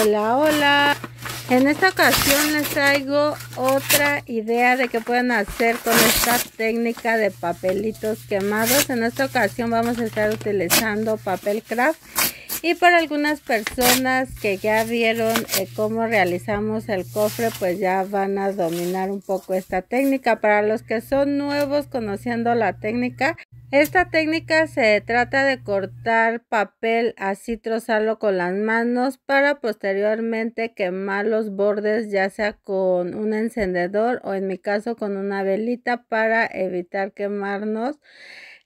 Hola, hola. En esta ocasión les traigo otra idea de qué pueden hacer con esta técnica de papelitos quemados. En esta ocasión vamos a estar utilizando papel craft y para algunas personas que ya vieron eh, cómo realizamos el cofre, pues ya van a dominar un poco esta técnica. Para los que son nuevos conociendo la técnica, esta técnica se trata de cortar papel, así trozarlo con las manos para posteriormente quemar los bordes ya sea con un encendedor o en mi caso con una velita para evitar quemarnos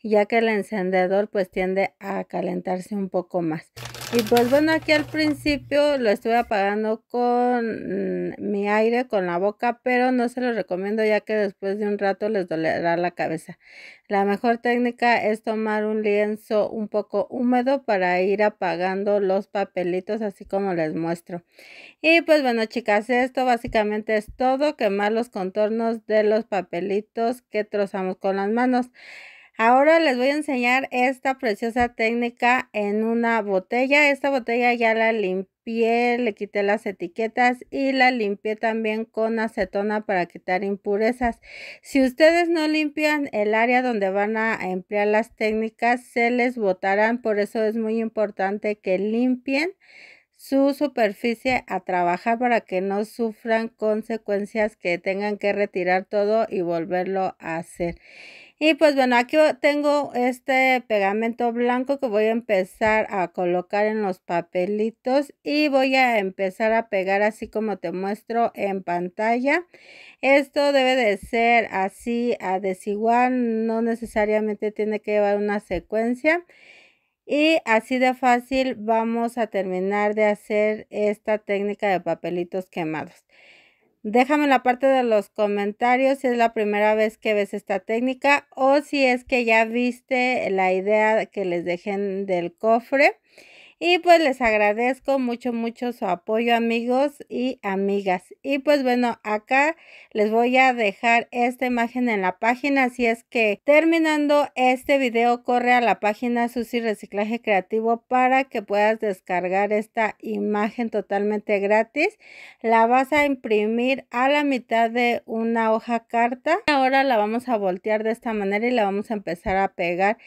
ya que el encendedor pues tiende a calentarse un poco más. Y pues bueno, aquí al principio lo estuve apagando con mm, mi aire, con la boca, pero no se lo recomiendo ya que después de un rato les dolerá la cabeza. La mejor técnica es tomar un lienzo un poco húmedo para ir apagando los papelitos así como les muestro. Y pues bueno chicas, esto básicamente es todo, quemar los contornos de los papelitos que trozamos con las manos. Ahora les voy a enseñar esta preciosa técnica en una botella. Esta botella ya la limpié, le quité las etiquetas y la limpié también con acetona para quitar impurezas. Si ustedes no limpian el área donde van a emplear las técnicas, se les botarán. Por eso es muy importante que limpien su superficie a trabajar para que no sufran consecuencias que tengan que retirar todo y volverlo a hacer. Y pues bueno, aquí tengo este pegamento blanco que voy a empezar a colocar en los papelitos y voy a empezar a pegar así como te muestro en pantalla. Esto debe de ser así a desigual, no necesariamente tiene que llevar una secuencia. Y así de fácil vamos a terminar de hacer esta técnica de papelitos quemados. Déjame en la parte de los comentarios si es la primera vez que ves esta técnica o si es que ya viste la idea que les dejen del cofre. Y pues les agradezco mucho, mucho su apoyo amigos y amigas. Y pues bueno, acá les voy a dejar esta imagen en la página. Así es que terminando este video, corre a la página Susi Reciclaje Creativo para que puedas descargar esta imagen totalmente gratis. La vas a imprimir a la mitad de una hoja carta. Ahora la vamos a voltear de esta manera y la vamos a empezar a pegar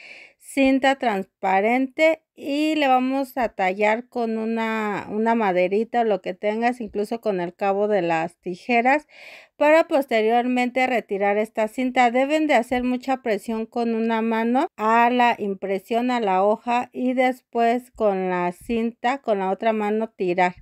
cinta transparente y le vamos a tallar con una, una maderita o lo que tengas, incluso con el cabo de las tijeras para posteriormente retirar esta cinta. Deben de hacer mucha presión con una mano a la impresión a la hoja y después con la cinta con la otra mano tirar.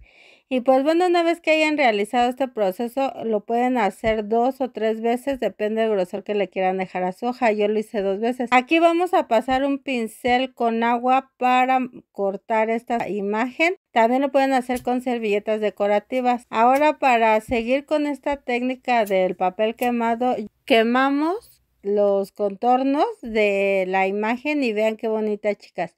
Y pues bueno, una vez que hayan realizado este proceso, lo pueden hacer dos o tres veces, depende del grosor que le quieran dejar a su hoja. Yo lo hice dos veces. Aquí vamos a pasar un pincel con agua para cortar esta imagen. También lo pueden hacer con servilletas decorativas. Ahora para seguir con esta técnica del papel quemado, quemamos los contornos de la imagen y vean qué bonita chicas.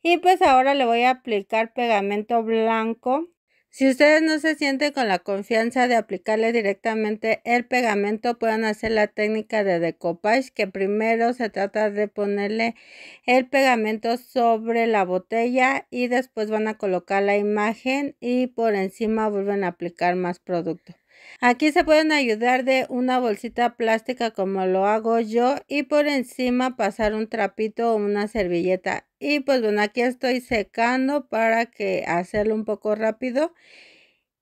Y pues ahora le voy a aplicar pegamento blanco si ustedes no se sienten con la confianza de aplicarle directamente el pegamento, pueden hacer la técnica de decoupage, que primero se trata de ponerle el pegamento sobre la botella y después van a colocar la imagen y por encima vuelven a aplicar más producto. Aquí se pueden ayudar de una bolsita plástica como lo hago yo y por encima pasar un trapito o una servilleta. Y pues bueno, aquí estoy secando para que hacerlo un poco rápido.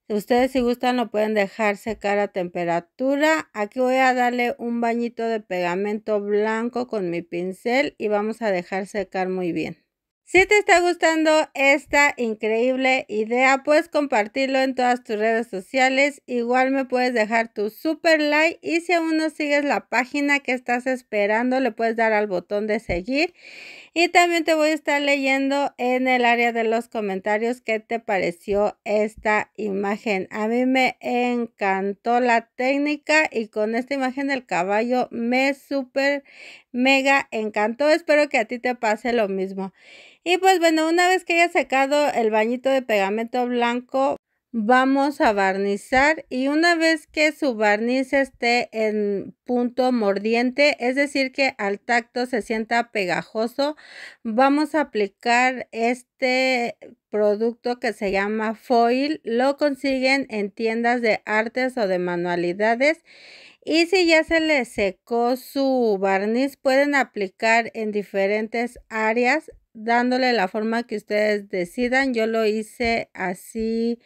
Ustedes si gustan lo pueden dejar secar a temperatura. Aquí voy a darle un bañito de pegamento blanco con mi pincel y vamos a dejar secar muy bien. Si te está gustando esta increíble idea, puedes compartirlo en todas tus redes sociales. Igual me puedes dejar tu super like y si aún no sigues la página que estás esperando, le puedes dar al botón de seguir. Y también te voy a estar leyendo en el área de los comentarios qué te pareció esta imagen. A mí me encantó la técnica y con esta imagen del caballo me super mega encantó. Espero que a ti te pase lo mismo. Y pues bueno, una vez que haya secado el bañito de pegamento blanco, vamos a barnizar y una vez que su barniz esté en punto mordiente, es decir que al tacto se sienta pegajoso, vamos a aplicar este producto que se llama foil, lo consiguen en tiendas de artes o de manualidades. Y si ya se les secó su barniz pueden aplicar en diferentes áreas dándole la forma que ustedes decidan. Yo lo hice así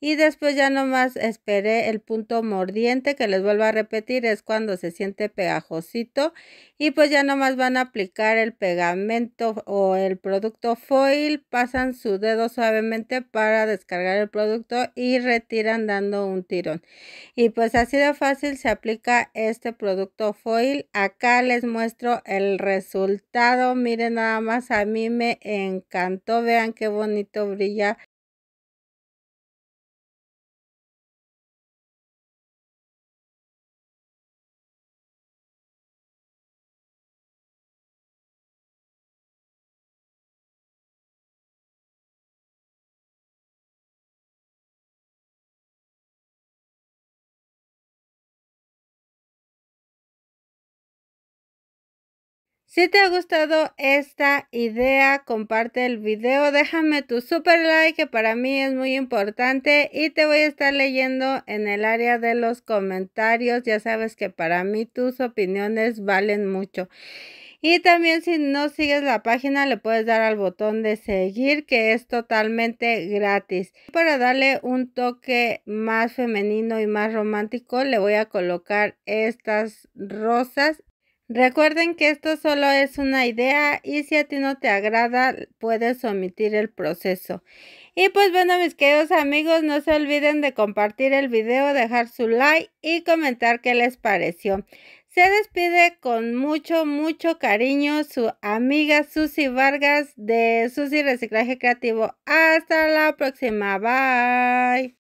y después ya nomás esperé el punto mordiente que les vuelvo a repetir es cuando se siente pegajosito y pues ya nomás van a aplicar el pegamento o el producto foil pasan su dedo suavemente para descargar el producto y retiran dando un tirón. Y pues así de fácil se aplica este producto foil. Acá les muestro el resultado. Miren nada más a mí me encantó. Vean qué bonito brilla Si te ha gustado esta idea, comparte el video, déjame tu super like que para mí es muy importante y te voy a estar leyendo en el área de los comentarios. Ya sabes que para mí tus opiniones valen mucho. Y también si no sigues la página le puedes dar al botón de seguir que es totalmente gratis. Para darle un toque más femenino y más romántico le voy a colocar estas rosas Recuerden que esto solo es una idea y si a ti no te agrada puedes omitir el proceso. Y pues bueno mis queridos amigos no se olviden de compartir el video, dejar su like y comentar qué les pareció. Se despide con mucho, mucho cariño su amiga Susy Vargas de Susy Reciclaje Creativo. Hasta la próxima. Bye.